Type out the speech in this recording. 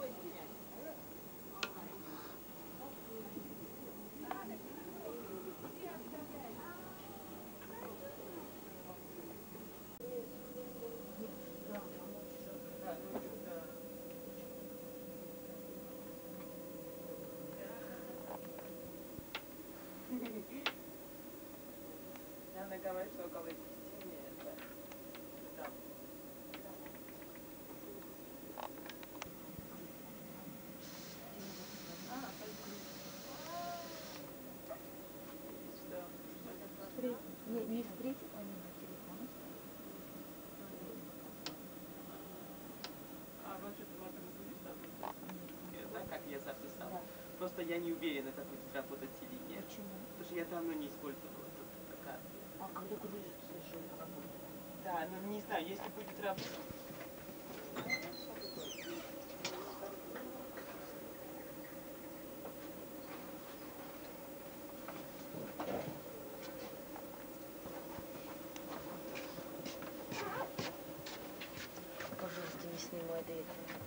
なんだかわいそうかわいそう。А не на телефон. А ты матом будешь? Нет. Да, как я записал. Да. Просто я не уверена, как будет работать или нет. Почему? Потому что я давно не использовала эту карту. А когда ты будешь совершенно работать? Да, ну не знаю, если будет работать. already.